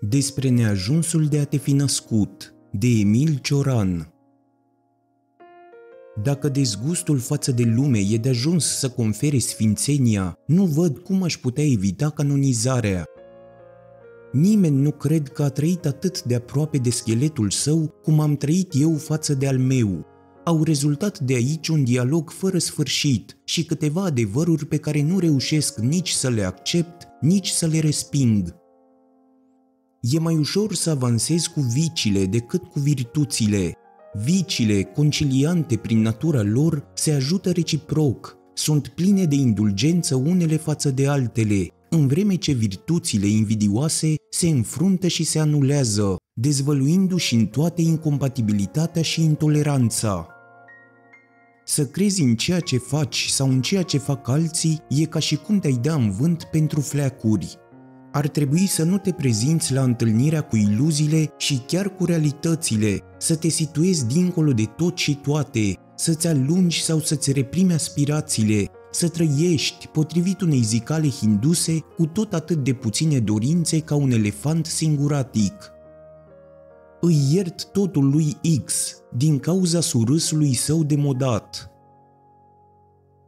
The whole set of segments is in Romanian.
Despre neajunsul de a te fi născut, de Emil Cioran. Dacă dezgustul față de lume e de ajuns să confere sfințenia, nu văd cum aș putea evita canonizarea. Nimeni nu cred că a trăit atât de aproape de scheletul său cum am trăit eu față de al meu. Au rezultat de aici un dialog fără sfârșit și câteva adevăruri pe care nu reușesc nici să le accept, nici să le resping. E mai ușor să avansezi cu vicile decât cu virtuțile. Vicile, conciliante prin natura lor, se ajută reciproc, sunt pline de indulgență unele față de altele, în vreme ce virtuțile invidioase se înfruntă și se anulează, dezvăluindu-și în toate incompatibilitatea și intoleranța. Să crezi în ceea ce faci sau în ceea ce fac alții e ca și cum te-ai da în vânt pentru fleacuri ar trebui să nu te prezinți la întâlnirea cu iluziile și chiar cu realitățile, să te situezi dincolo de tot și toate, să-ți alungi sau să-ți reprimi aspirațiile, să trăiești, potrivit unei zicale hinduse, cu tot atât de puține dorințe ca un elefant singuratic. Îi iert totul lui X din cauza surâsului său demodat.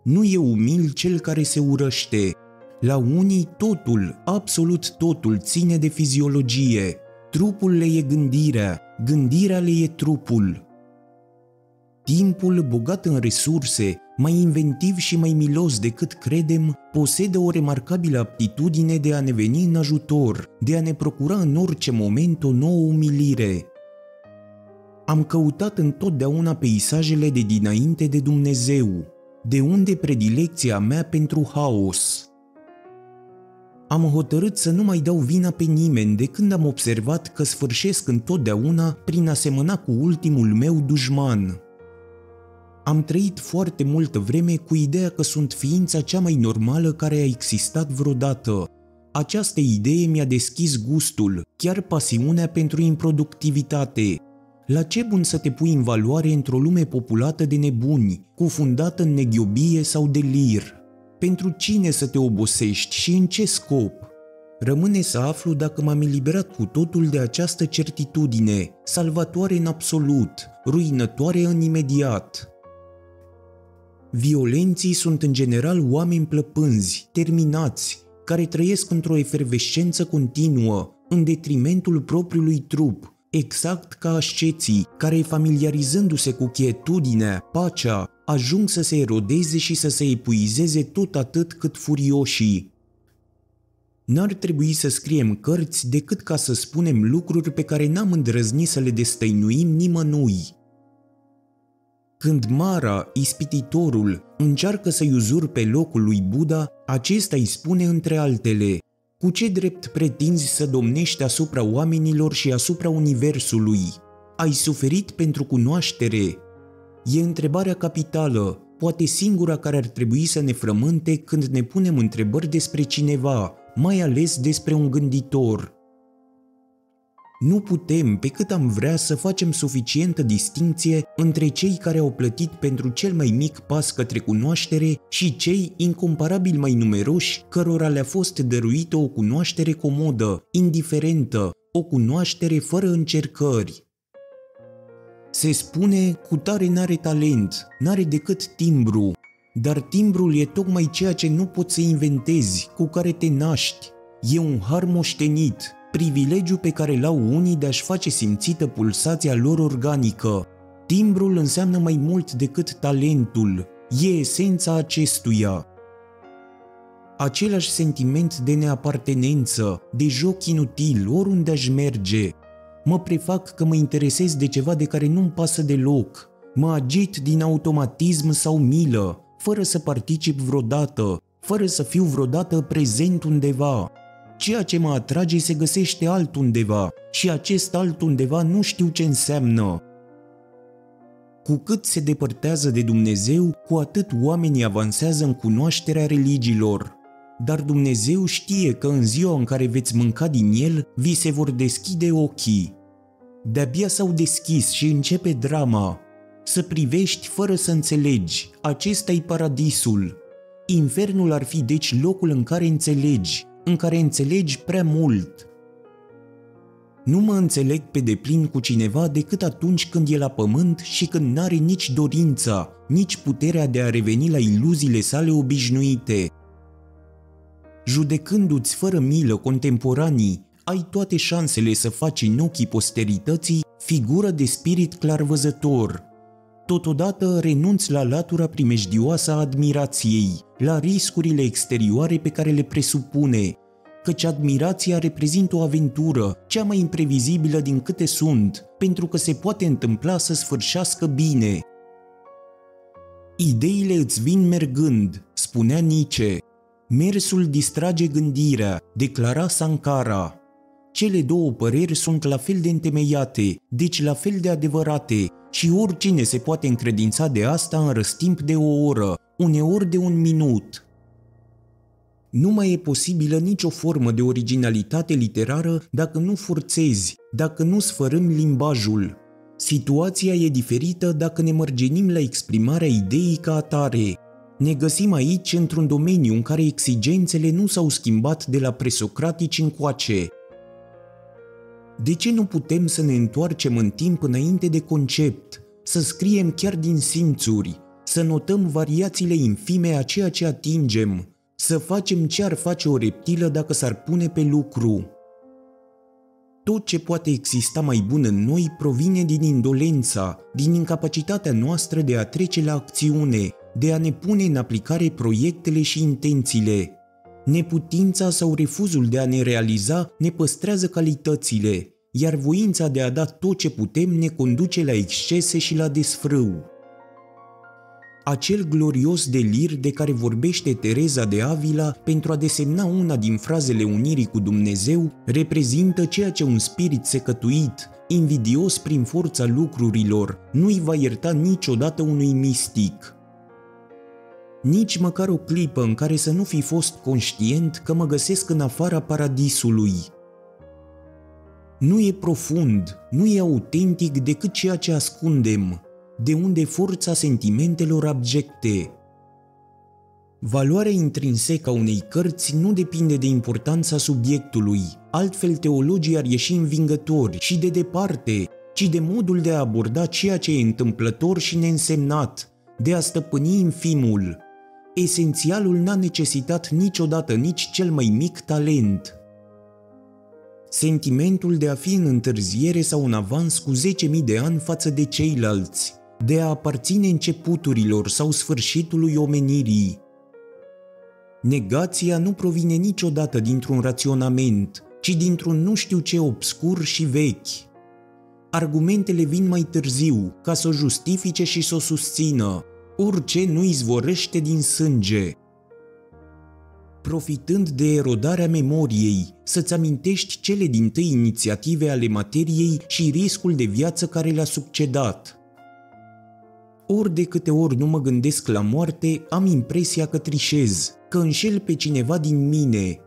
Nu e umil cel care se urăște, la unii totul, absolut totul, ține de fiziologie. Trupul le e gândirea, gândirea le e trupul. Timpul, bogat în resurse, mai inventiv și mai milos decât credem, posedă o remarcabilă aptitudine de a ne veni în ajutor, de a ne procura în orice moment o nouă umilire. Am căutat întotdeauna peisajele de dinainte de Dumnezeu, de unde predilecția mea pentru haos – am hotărât să nu mai dau vina pe nimeni de când am observat că sfârșesc întotdeauna prin a semăna cu ultimul meu dușman. Am trăit foarte multă vreme cu ideea că sunt ființa cea mai normală care a existat vreodată. Această idee mi-a deschis gustul, chiar pasiunea pentru improductivitate. La ce bun să te pui în valoare într-o lume populată de nebuni, cufundată în neghiobie sau delir? Pentru cine să te obosești și în ce scop? Rămâne să aflu dacă m-am eliberat cu totul de această certitudine, salvatoare în absolut, ruinătoare în imediat. Violenții sunt în general oameni plăpânzi, terminați, care trăiesc într-o efervescență continuă, în detrimentul propriului trup, exact ca asceții, care familiarizându-se cu chietudinea, pacea, ajung să se erodeze și să se epuizeze tot atât cât furioșii. N-ar trebui să scriem cărți decât ca să spunem lucruri pe care n-am îndrăznit să le destăinuim nimănui. Când Mara, ispititorul, încearcă să-i uzurpe locul lui Buddha, acesta îi spune între altele Cu ce drept pretinzi să domnești asupra oamenilor și asupra universului? Ai suferit pentru cunoaștere, E întrebarea capitală, poate singura care ar trebui să ne frământe când ne punem întrebări despre cineva, mai ales despre un gânditor. Nu putem, pe cât am vrea, să facem suficientă distinție între cei care au plătit pentru cel mai mic pas către cunoaștere și cei incomparabil mai numeroși cărora le-a fost dăruită o cunoaștere comodă, indiferentă, o cunoaștere fără încercări. Se spune, cu tare n-are talent, n-are decât timbru, dar timbrul e tocmai ceea ce nu poți să inventezi, cu care te naști. E un har moștenit, privilegiu pe care l-au unii de a-și face simțită pulsația lor organică. Timbrul înseamnă mai mult decât talentul, e esența acestuia. Același sentiment de neapartenență, de joc inutil oriunde aș merge, Mă prefac că mă interesez de ceva de care nu-mi pasă deloc. Mă agit din automatism sau milă, fără să particip vreodată, fără să fiu vreodată prezent undeva. Ceea ce mă atrage se găsește altundeva și acest altundeva nu știu ce înseamnă. Cu cât se depărtează de Dumnezeu, cu atât oamenii avansează în cunoașterea religiilor. Dar Dumnezeu știe că în ziua în care veți mânca din el, vi se vor deschide ochii. De-abia s-au deschis și începe drama. Să privești fără să înțelegi, acesta e paradisul. Infernul ar fi deci locul în care înțelegi, în care înțelegi prea mult. Nu mă înțeleg pe deplin cu cineva decât atunci când e la pământ și când n-are nici dorința, nici puterea de a reveni la iluziile sale obișnuite. Judecându-ți fără milă contemporanii, ai toate șansele să faci în ochii posterității figură de spirit clarvăzător. Totodată renunți la latura primejdioasă a admirației, la riscurile exterioare pe care le presupune, căci admirația reprezintă o aventură, cea mai imprevizibilă din câte sunt, pentru că se poate întâmpla să sfârșească bine. Ideile îți vin mergând, spunea Nietzsche. Mersul distrage gândirea, declara Sankara. Cele două păreri sunt la fel de întemeiate, deci la fel de adevărate, și oricine se poate încredința de asta în răstimp de o oră, uneori de un minut. Nu mai e posibilă nicio formă de originalitate literară dacă nu forțezi, dacă nu sfărâm limbajul. Situația e diferită dacă ne mărgenim la exprimarea ideii ca atare. Ne găsim aici într-un domeniu în care exigențele nu s-au schimbat de la presocratici încoace. De ce nu putem să ne întoarcem în timp înainte de concept, să scriem chiar din simțuri, să notăm variațiile infime a ceea ce atingem, să facem ce ar face o reptilă dacă s-ar pune pe lucru. Tot ce poate exista mai bun în noi provine din indolența, din incapacitatea noastră de a trece la acțiune, de a ne pune în aplicare proiectele și intențiile. Neputința sau refuzul de a ne realiza ne păstrează calitățile, iar voința de a da tot ce putem ne conduce la excese și la desfrâu acel glorios delir de care vorbește Tereza de Avila pentru a desemna una din frazele unirii cu Dumnezeu, reprezintă ceea ce un spirit secătuit, invidios prin forța lucrurilor, nu-i va ierta niciodată unui mistic. Nici măcar o clipă în care să nu fi fost conștient că mă găsesc în afara paradisului. Nu e profund, nu e autentic decât ceea ce ascundem, de unde forța sentimentelor abjecte. Valoarea intrinsecă a unei cărți nu depinde de importanța subiectului, altfel teologii ar ieși învingători și de departe, ci de modul de a aborda ceea ce e întâmplător și neînsemnat, de a stăpâni infimul. Esențialul n-a necesitat niciodată nici cel mai mic talent. Sentimentul de a fi în întârziere sau în avans cu 10.000 de ani față de ceilalți, de a aparține începuturilor sau sfârșitului omenirii. Negația nu provine niciodată dintr-un raționament, ci dintr-un nu știu ce obscur și vechi. Argumentele vin mai târziu, ca să o justifice și să o susțină. Orice nu izvorăște din sânge. Profitând de erodarea memoriei, să-ți amintești cele din tâi inițiative ale materiei și riscul de viață care le-a succedat – ori de câte ori nu mă gândesc la moarte, am impresia că trișez, că înșel pe cineva din mine.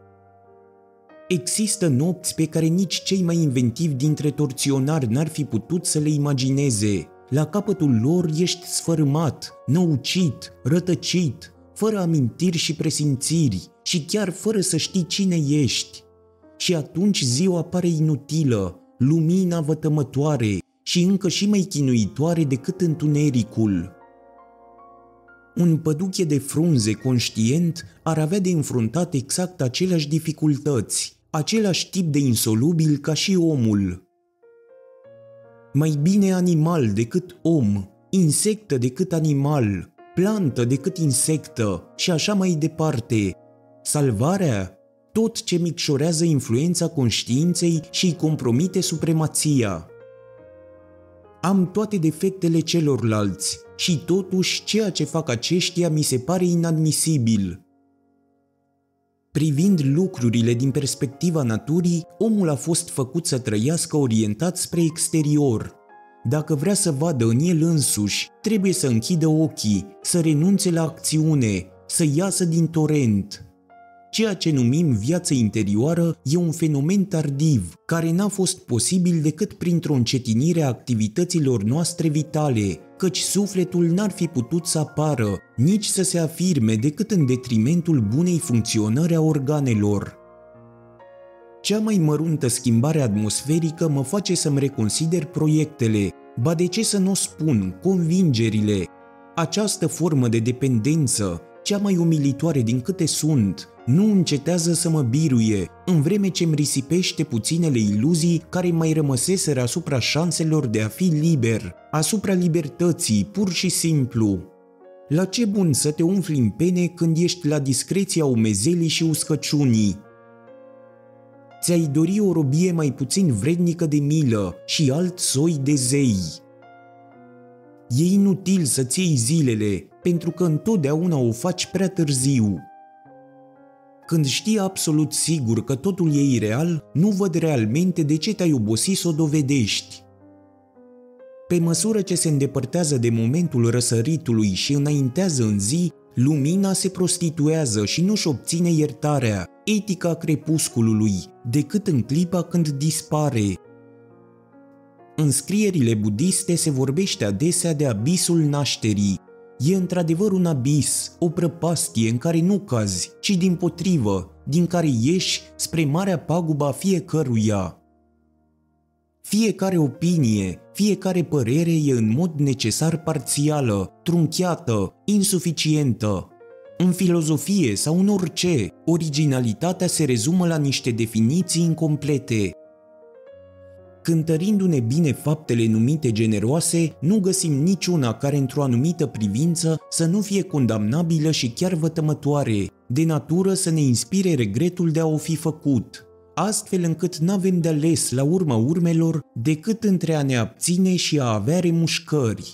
Există nopți pe care nici cei mai inventivi dintre torționari n-ar fi putut să le imagineze. La capătul lor ești sfărâmat, năucit, rătăcit, fără amintiri și presimțiri și chiar fără să știi cine ești. Și atunci ziua pare inutilă, lumina vătămătoare, și încă și mai chinuitoare decât întunericul. Un păduche de frunze conștient ar avea de înfruntat exact aceleași dificultăți, același tip de insolubil ca și omul. Mai bine animal decât om, insectă decât animal, plantă decât insectă și așa mai departe. Salvarea? Tot ce micșorează influența conștiinței și îi compromite supremația. Am toate defectele celorlalți și totuși ceea ce fac aceștia mi se pare inadmisibil. Privind lucrurile din perspectiva naturii, omul a fost făcut să trăiască orientat spre exterior. Dacă vrea să vadă în el însuși, trebuie să închidă ochii, să renunțe la acțiune, să iasă din torent. Ceea ce numim viață interioară e un fenomen tardiv, care n-a fost posibil decât printr-o încetinire a activităților noastre vitale, căci sufletul n-ar fi putut să apară, nici să se afirme decât în detrimentul bunei funcționări a organelor. Cea mai măruntă schimbare atmosferică mă face să-mi reconsider proiectele, ba de ce să nu spun, convingerile. Această formă de dependență, cea mai umilitoare din câte sunt, nu încetează să mă biruie, în vreme ce îmi risipește puținele iluzii care mai rămăseseră asupra șanselor de a fi liber, asupra libertății, pur și simplu. La ce bun să te umfli în pene când ești la discreția umezelii și uscăciunii? Ți-ai dori o robie mai puțin vrednică de milă și alt soi de zei. E inutil să-ți iei zilele, pentru că întotdeauna o faci prea târziu. Când știi absolut sigur că totul e ireal, nu văd realmente de ce te-ai obosit să o dovedești. Pe măsură ce se îndepărtează de momentul răsăritului și înaintează în zi, lumina se prostituează și nu-și obține iertarea, etica crepusculului, decât în clipa când dispare. În scrierile budiste se vorbește adesea de abisul nașterii, E într-adevăr un abis, o prăpastie în care nu cazi, ci din potrivă, din care ieși spre marea paguba fiecăruia. Fiecare opinie, fiecare părere e în mod necesar parțială, trunchiată, insuficientă. În filozofie sau în orice, originalitatea se rezumă la niște definiții incomplete, Cântărindu-ne bine faptele numite generoase, nu găsim niciuna care într-o anumită privință să nu fie condamnabilă și chiar vătămătoare, de natură să ne inspire regretul de a o fi făcut, astfel încât n-avem de ales la urma urmelor decât între a ne abține și a avea remușcări.